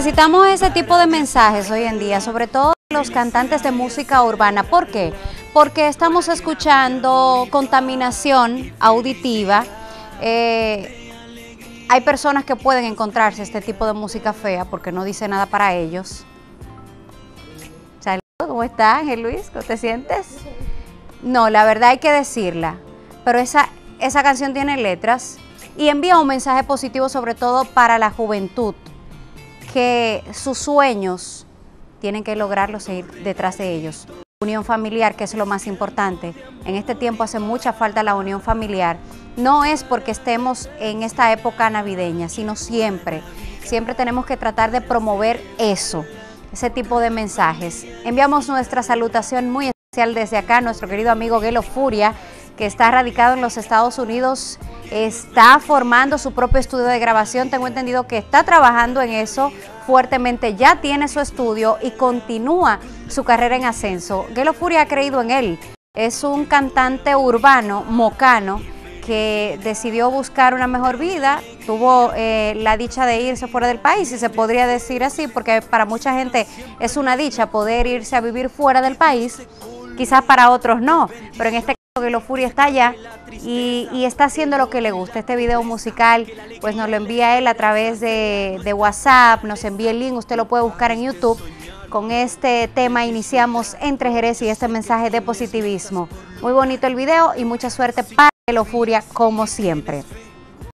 Necesitamos ese tipo de mensajes hoy en día, sobre todo los cantantes de música urbana. ¿Por qué? Porque estamos escuchando contaminación auditiva. Eh, hay personas que pueden encontrarse este tipo de música fea porque no dice nada para ellos. ¿Cómo está, Ángel Luis? ¿Cómo te sientes? No, la verdad hay que decirla, pero esa, esa canción tiene letras y envía un mensaje positivo sobre todo para la juventud que sus sueños tienen que lograrlos e ir detrás de ellos. Unión familiar, que es lo más importante. En este tiempo hace mucha falta la unión familiar. No es porque estemos en esta época navideña, sino siempre. Siempre tenemos que tratar de promover eso, ese tipo de mensajes. Enviamos nuestra salutación muy especial desde acá, nuestro querido amigo Gelo Furia, que está radicado en los Estados Unidos, está formando su propio estudio de grabación. Tengo entendido que está trabajando en eso fuertemente, ya tiene su estudio y continúa su carrera en ascenso. Gelo Furia ha creído en él. Es un cantante urbano, mocano, que decidió buscar una mejor vida, tuvo eh, la dicha de irse fuera del país, y se podría decir así, porque para mucha gente es una dicha poder irse a vivir fuera del país, quizás para otros no, pero en este que lo Furia está allá y, está haciendo lo que le gusta. Este video musical, pues nos lo envía él a través de, de WhatsApp, nos envía el link, usted lo puede buscar en YouTube. Con este tema iniciamos entre Jerez y este mensaje de positivismo. Muy bonito el video y mucha suerte para lo Furia como siempre.